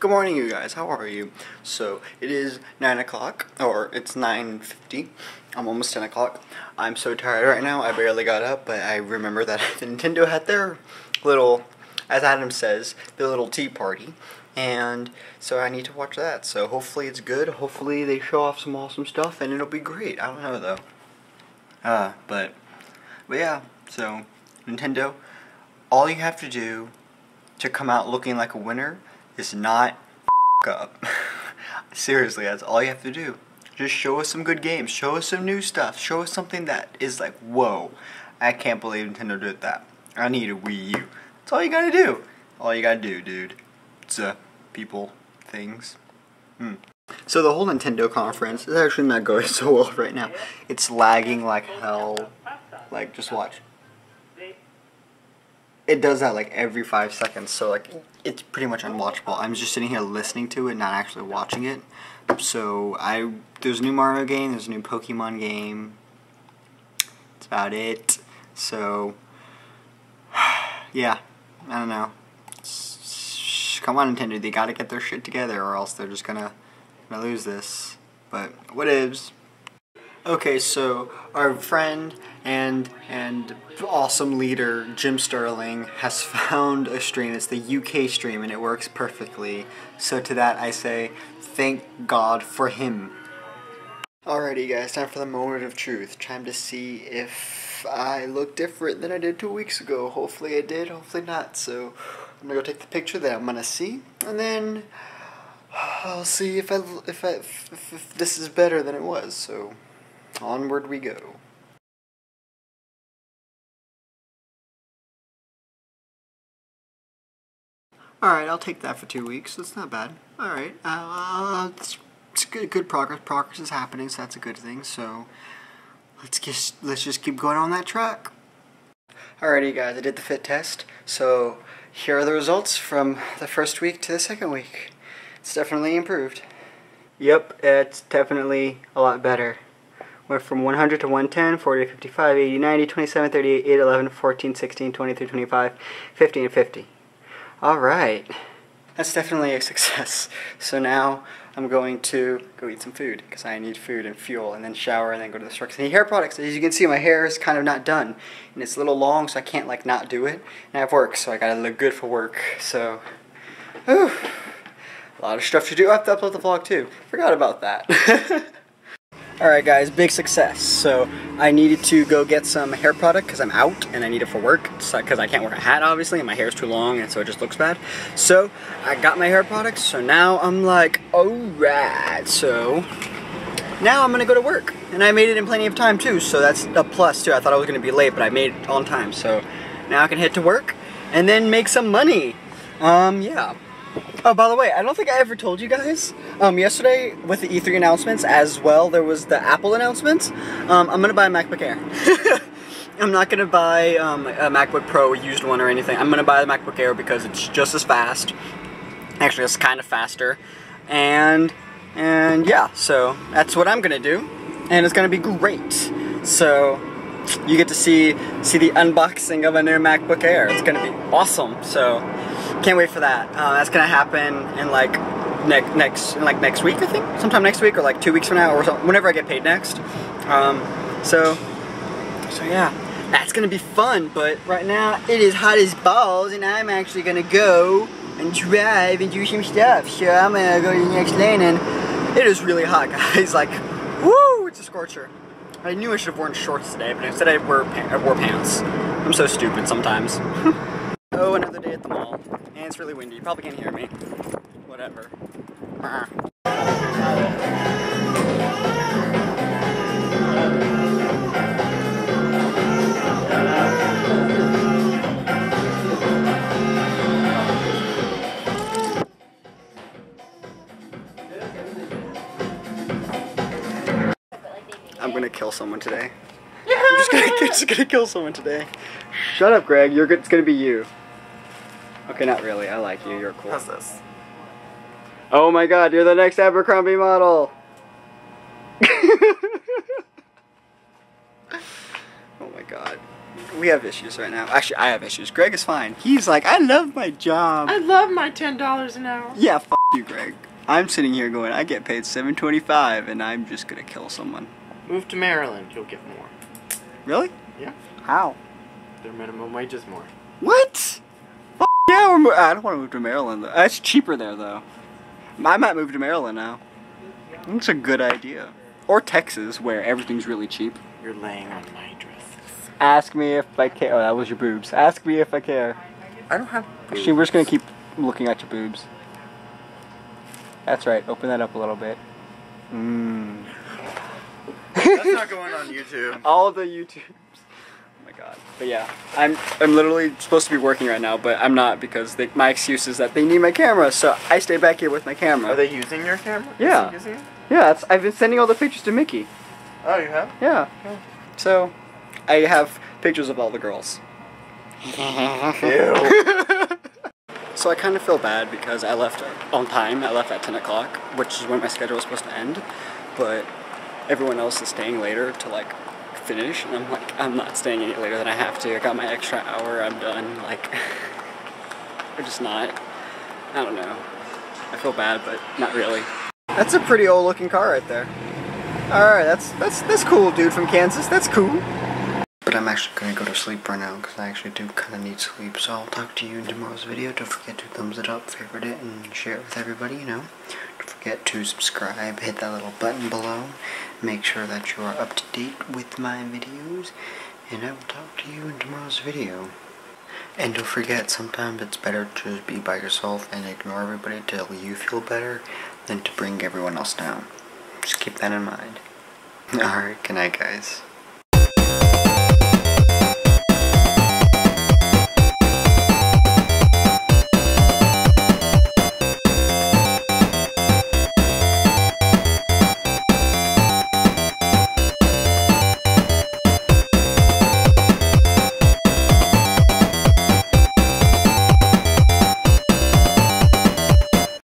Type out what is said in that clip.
Good morning, you guys. How are you? So, it is 9 o'clock, or it's 9.50. I'm almost 10 o'clock. I'm so tired right now, I barely got up, but I remember that Nintendo had their little, as Adam says, their little tea party. And so I need to watch that. So hopefully it's good. Hopefully they show off some awesome stuff and it'll be great. I don't know though. Uh, but, but yeah, so Nintendo, all you have to do to come out looking like a winner is not up. Seriously, that's all you have to do. Just show us some good games. Show us some new stuff. Show us something that is like, whoa, I can't believe Nintendo did that. I need a Wii U. That's all you gotta do. All you gotta do, dude. It's uh, people, things. Hmm. So the whole Nintendo conference is actually not going so well right now. It's lagging like hell. Like, just watch it does that like every five seconds, so like it's pretty much unwatchable. I'm just sitting here listening to it, not actually watching it. So I there's a new Mario game, there's a new Pokemon game. That's about it. So yeah, I don't know. Come on, Nintendo, they gotta get their shit together, or else they're just gonna, gonna lose this. But what is? Okay, so our friend and and awesome leader Jim Sterling has found a stream. It's the UK stream and it works perfectly. So to that I say thank God for him. Alrighty guys, time for the moment of truth. Time to see if I look different than I did two weeks ago. Hopefully I did, hopefully not. So I'm gonna go take the picture that I'm gonna see and then I'll see if I if I if, if this is better than it was. So Onward we go. Alright, I'll take that for two weeks. That's not bad. Alright, uh, it's, it's good, good progress. Progress is happening, so that's a good thing. So, let's just, let's just keep going on that track. Alrighty guys, I did the fit test. So, here are the results from the first week to the second week. It's definitely improved. Yep, it's definitely a lot better. Went from 100 to 110, 40 to 55, 80, 90, 27, 38, 8, 11, 14, 16, 23, 25, 50, and 50. Alright. That's definitely a success. So now I'm going to go eat some food because I need food and fuel and then shower and then go to the store. Because I need hair products. As you can see, my hair is kind of not done. And it's a little long so I can't like not do it. And I have work so I gotta look good for work. So, whew, a lot of stuff to do. I have to upload the vlog too. Forgot about that. Alright guys, big success. So I needed to go get some hair product because I'm out and I need it for work because I can't wear a hat obviously and my hair is too long and so it just looks bad. So I got my hair products so now I'm like alright so now I'm gonna go to work and I made it in plenty of time too so that's a plus too. I thought I was gonna be late but I made it on time so now I can head to work and then make some money. Um yeah. Oh, by the way, I don't think I ever told you guys. Um, yesterday with the E3 announcements as well, there was the Apple announcements. Um, I'm gonna buy a MacBook Air. I'm not gonna buy um, a MacBook Pro, a used one or anything. I'm gonna buy the MacBook Air because it's just as fast. Actually, it's kind of faster, and and yeah, so that's what I'm gonna do, and it's gonna be great. So you get to see see the unboxing of a new MacBook Air. It's gonna be awesome. So can't wait for that. Uh, that's gonna happen in like next next in like next week, I think, sometime next week or like two weeks from now or so, whenever I get paid next. Um, so so yeah, that's gonna be fun. But right now it is hot as balls, and I'm actually gonna go and drive and do some stuff. So I'm gonna go to the next lane, and it is really hot, guys. Like, woo, it's a scorcher. I knew I should have worn shorts today, but instead I wore, I wore pants. I'm so stupid sometimes. oh, another day at the mall. And it's really windy. You probably can't hear me. Whatever. I'm gonna kill someone today. I'm just gonna, just gonna kill someone today. Shut up, Greg. You're. It's gonna be you. Okay, not really. I like you. You're cool. How's this? Oh my god, you're the next Abercrombie model. oh my god. We have issues right now. Actually, I have issues. Greg is fine. He's like, I love my job. I love my ten dollars an hour. Yeah, f you, Greg. I'm sitting here going, I get paid 7.25, and I'm just gonna kill someone. Move to Maryland, you'll get more. Really? Yeah. How? Their minimum wage is more. What? I don't want to move to Maryland. Though. It's cheaper there, though. I might move to Maryland now. It's a good idea. Or Texas, where everything's really cheap. You're laying on my dresses. Ask me if I care. Oh, that was your boobs. Ask me if I care. I don't have. Actually, we're just gonna keep looking at your boobs. That's right. Open that up a little bit. Mmm. That's not going on YouTube. All the YouTubes. God. But yeah, I'm I'm literally supposed to be working right now, but I'm not because they, my excuse is that they need my camera, so I stay back here with my camera. Are they using your camera? Yeah. Using it? Yeah, I've been sending all the pictures to Mickey. Oh, you have? Yeah. Oh. So, I have pictures of all the girls. Ew. So I kind of feel bad because I left on time. I left at 10 o'clock, which is when my schedule was supposed to end. But everyone else is staying later to like finish, and I'm like, I'm not staying any later than I have to. I got my extra hour. I'm done. Like, I'm just not. I don't know. I feel bad, but not really. That's a pretty old looking car right there. All right, that's that's that's cool, dude from Kansas. That's cool. But I'm actually gonna go to sleep right now because I actually do kind of need sleep. So I'll talk to you in tomorrow's video. Don't forget to thumbs it up, favorite it, and share it with everybody. You know. Don't forget to subscribe. Hit that little button below. Make sure that you are up to date with my videos. And I will talk to you in tomorrow's video. And don't forget, sometimes it's better to be by yourself and ignore everybody till you feel better than to bring everyone else down. Just keep that in mind. Alright, good night, guys.